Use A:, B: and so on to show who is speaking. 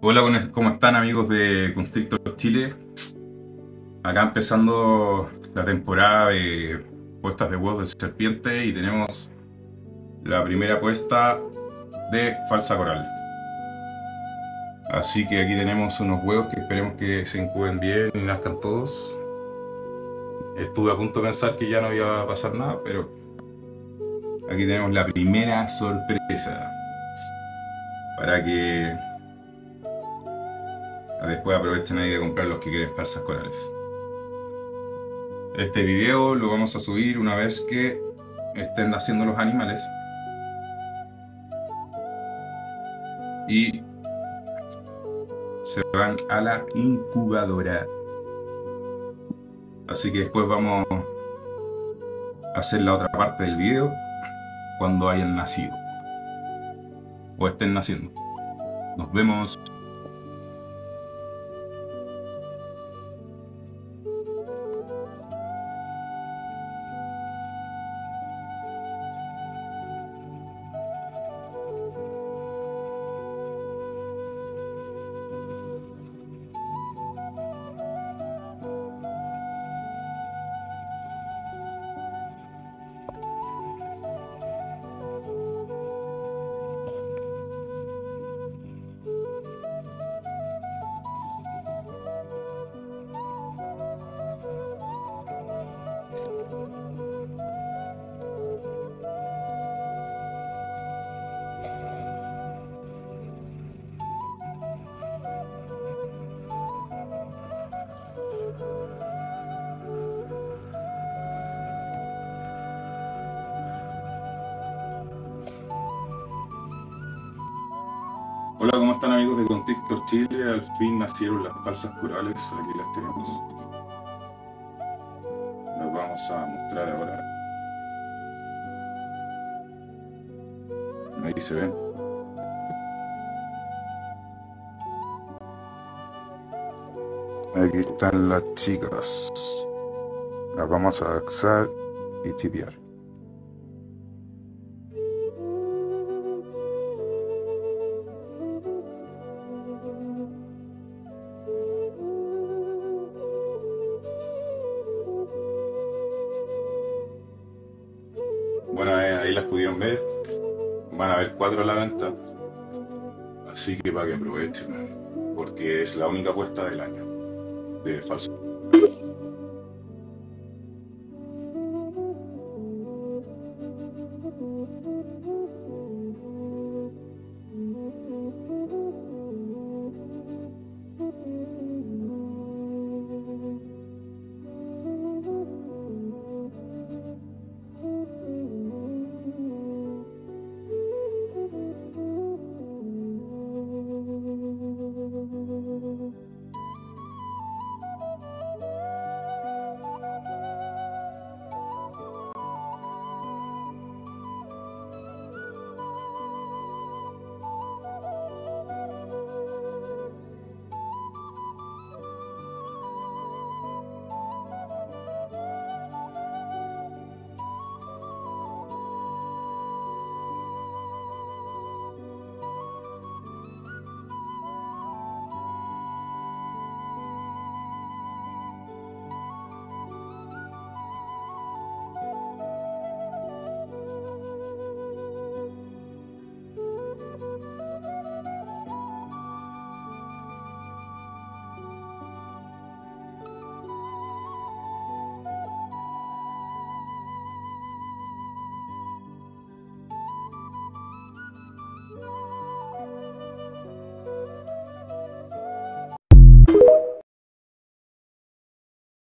A: Hola, ¿cómo están amigos de Constrictor Chile? Acá empezando la temporada de puestas de huevos de serpiente y tenemos la primera puesta de falsa coral. Así que aquí tenemos unos huevos que esperemos que se incuben bien y nazcan todos. Estuve a punto de pensar que ya no iba a pasar nada, pero aquí tenemos la primera sorpresa para que después aprovechen ahí de comprar los que quieren falsas corales. Este video lo vamos a subir una vez que estén naciendo los animales. Y se van a la incubadora. Así que después vamos a hacer la otra parte del video cuando hayan nacido. O estén naciendo. Nos vemos. Hola, ¿cómo están amigos de Constrictor Chile? Al fin nacieron las falsas corales, aquí las tenemos. Las vamos a mostrar ahora. Ahí se ven. Aquí están las chicas. Las vamos a axar y chipear. Las pudieron ver. Van a haber cuatro a la venta. Así que para que aprovechen. Porque es la única apuesta del año de falso.